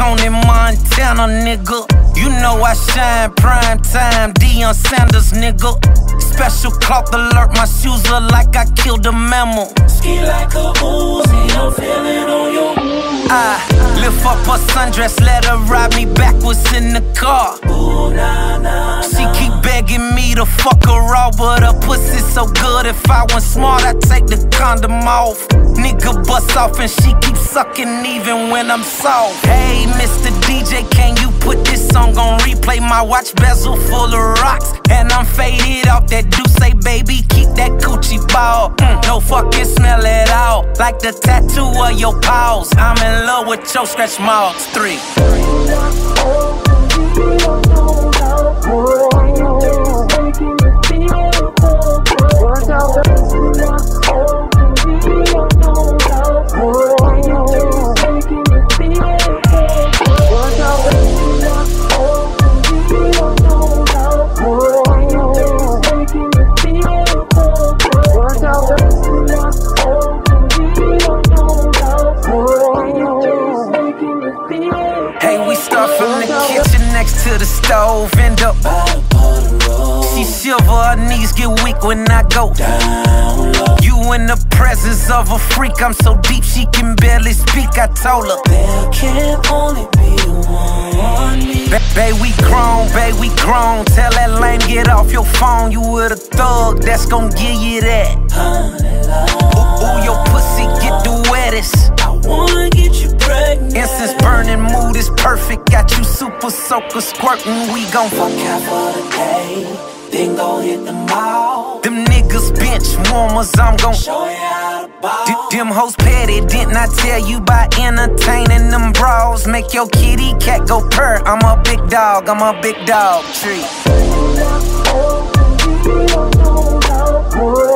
Tony Montana, nigga. You know I shine prime time, Deion Sanders, nigga. Special cloth alert, my shoes look like I killed a mammal. Ski like a Uzi, I'm feeling on your I lift up her sundress, let her ride me backwards in the car. Ooh, nah, nah, She keep begging me to fuck her raw, but her pussy so good. If I was smart, I'd take the condom off. Nigga bust off and she keep sucking even when I'm soft. Hey, Mr. DJ, can you put this song on replay? My watch bezel full of rocks, and I'm faded off that say, baby, keep that coochie ball. Mm, no fucking smell at all, like the tattoo of your paws. I'm in love with your stretch marks. Three. The kitchen next to the stove, end up. She shiver, her knees get weak when I go. You in the presence of a freak, I'm so deep she can barely speak. I told her, There can only be one ba- babe, we grown, babe, we grown. Tell that lame get off your phone. You with a thug that's gon' give you that. Ooh, ooh, your soaker squirting. We gon' fuck Cap for the day, then go hit the mall. Them niggas bench warmers, I'm gon' Show you how to ball. D- them hoes petty, didn't I tell you by entertaining them bras? Make your kitty cat go purr. I'm a big dog, I'm a big dog. Tree. Oh,